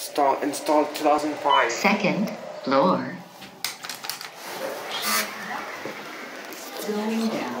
Install, installed 2005. Second floor. Going down.